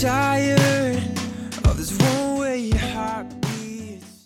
tired